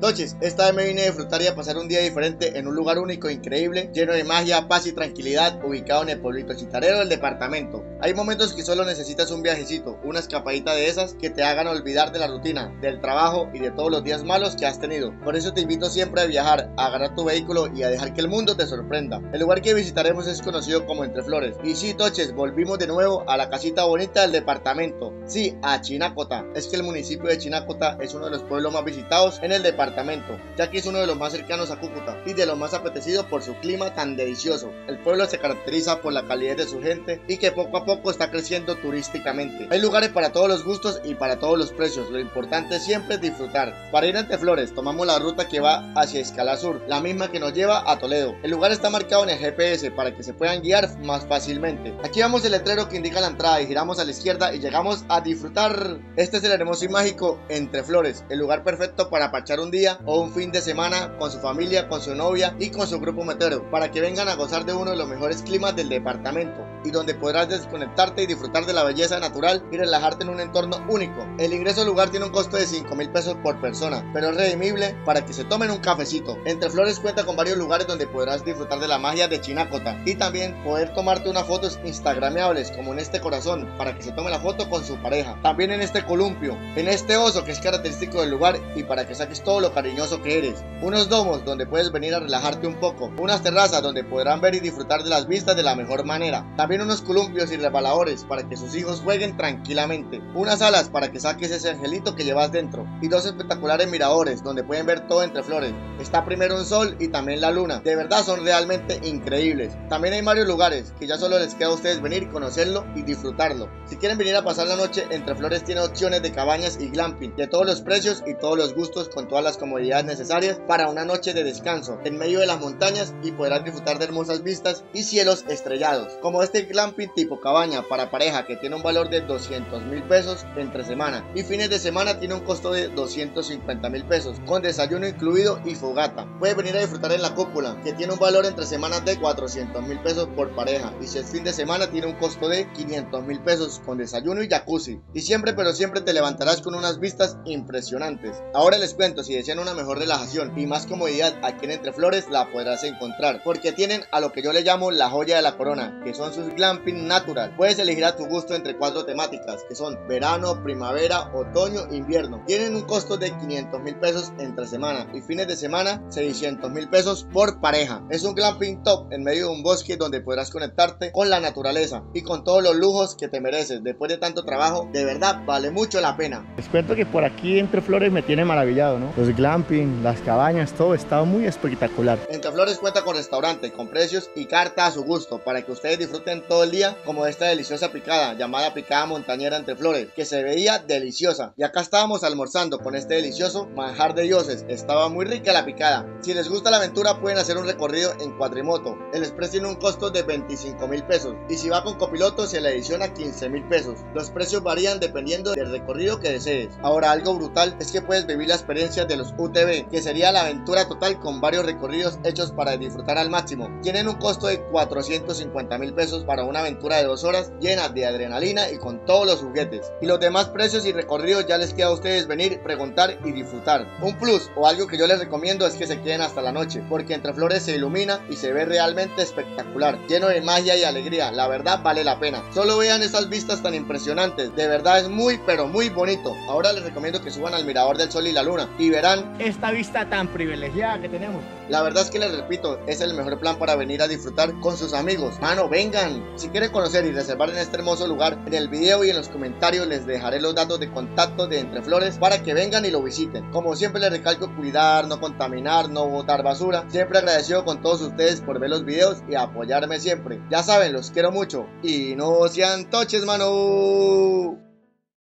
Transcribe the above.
Toches, esta vez me vine a disfrutar y a pasar un día diferente en un lugar único, increíble, lleno de magia, paz y tranquilidad, ubicado en el pueblito chitarero del departamento. Hay momentos que solo necesitas un viajecito, una escapadita de esas que te hagan olvidar de la rutina, del trabajo y de todos los días malos que has tenido. Por eso te invito siempre a viajar, a agarrar tu vehículo y a dejar que el mundo te sorprenda. El lugar que visitaremos es conocido como Entre Flores. Y sí, Toches, volvimos de nuevo a la casita bonita del departamento. Sí, a Chinacota. Es que el municipio de Chinacota es uno de los pueblos más visitados en el departamento ya que es uno de los más cercanos a Cúcuta y de los más apetecidos por su clima tan delicioso. El pueblo se caracteriza por la calidez de su gente y que poco a poco está creciendo turísticamente. Hay lugares para todos los gustos y para todos los precios, lo importante siempre es disfrutar. Para ir ante Flores tomamos la ruta que va hacia Escala Sur, la misma que nos lleva a Toledo. El lugar está marcado en el GPS para que se puedan guiar más fácilmente. Aquí vamos el letrero que indica la entrada y giramos a la izquierda y llegamos a disfrutar. Este es el hermoso y mágico Entre Flores, el lugar perfecto para parchar un día o un fin de semana con su familia, con su novia y con su grupo metero, para que vengan a gozar de uno de los mejores climas del departamento y donde podrás desconectarte y disfrutar de la belleza natural y relajarte en un entorno único. El ingreso al lugar tiene un costo de 5 mil pesos por persona, pero es redimible para que se tomen un cafecito. Entre Flores cuenta con varios lugares donde podrás disfrutar de la magia de Chinacota y también poder tomarte unas fotos instagramables como en este corazón para que se tome la foto con su pareja. También en este columpio, en este oso que es característico del lugar y para que saques todo lo cariñoso que eres. Unos domos donde puedes venir a relajarte un poco. Unas terrazas donde podrán ver y disfrutar de las vistas de la mejor manera. También unos columpios y resbaladores para que sus hijos jueguen tranquilamente. Unas alas para que saques ese angelito que llevas dentro. Y dos espectaculares miradores donde pueden ver todo entre flores. Está primero un sol y también la luna. De verdad son realmente increíbles. También hay varios lugares que ya solo les queda a ustedes venir, conocerlo y disfrutarlo. Si quieren venir a pasar la noche, Entre Flores tiene opciones de cabañas y glamping de todos los precios y todos los gustos con todas las comodidades necesarias para una noche de descanso en medio de las montañas y podrás disfrutar de hermosas vistas y cielos estrellados. Como este glamping tipo cabaña para pareja que tiene un valor de 200 mil pesos entre semana y fines de semana tiene un costo de 250 mil pesos con desayuno incluido y fogata. Puedes venir a disfrutar en la cúpula que tiene un valor entre semanas de 400 mil pesos por pareja y si es fin de semana tiene un costo de 500 mil pesos con desayuno y jacuzzi. Y siempre pero siempre te levantarás con unas vistas impresionantes. Ahora les cuento si desean una mejor relajación y más comodidad aquí en Entre Flores la podrás encontrar porque tienen a lo que yo le llamo la joya de la corona que son sus glamping natural. Puedes elegir a tu gusto entre cuatro temáticas que son verano primavera otoño invierno. Tienen un costo de 500 mil pesos entre semana y fines de semana 600 mil pesos por pareja. Es un glamping top en medio de un bosque donde podrás conectarte con la naturaleza y con todos los lujos que te mereces. Después de tanto trabajo de verdad vale mucho la pena. Les cuento que por aquí entre flores me tiene maravillado no los glamping las cabañas, todo estaba muy espectacular. Entre Flores cuenta con restaurante, con precios y carta a su gusto para que ustedes disfruten todo el día como esta deliciosa picada llamada picada montañera Entre Flores, que se veía deliciosa. Y acá estábamos almorzando con este delicioso manjar de dioses. Estaba muy rica la picada. Si les gusta la aventura pueden hacer un recorrido en cuatrimoto. El express tiene un costo de 25 mil pesos y si va con copiloto se le adiciona 15 mil pesos. Los precios varían dependiendo del recorrido que desees. Ahora algo brutal es que puedes vivir la experiencia de los UTV que sería la aventura total con varios recorridos hechos para disfrutar al máximo. Tienen un costo de 450 mil pesos para una aventura de dos horas llena de adrenalina y con todos los juguetes. Y los demás precios y recorridos ya les queda a ustedes venir, preguntar y disfrutar. Un plus o algo que yo les recomiendo es que se queden hasta la noche, porque entre flores se ilumina y se ve realmente espectacular, lleno de magia y alegría. La verdad vale la pena. Solo vean esas vistas tan impresionantes. De verdad es muy pero muy bonito. Ahora les recomiendo que suban al mirador del sol y la luna y verán esta vista tan privilegiada que tenemos. La verdad es que les repito, es el mejor plan para venir a disfrutar con sus amigos. Mano, vengan. Si quieren conocer y reservar en este hermoso lugar, en el video y en los comentarios les dejaré los datos de contacto de Entre Flores para que vengan y lo visiten. Como siempre les recalco cuidar, no contaminar, no botar basura. Siempre agradecido con todos ustedes por ver los videos y apoyarme siempre. Ya saben, los quiero mucho. Y no sean toches, mano.